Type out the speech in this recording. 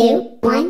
two, one,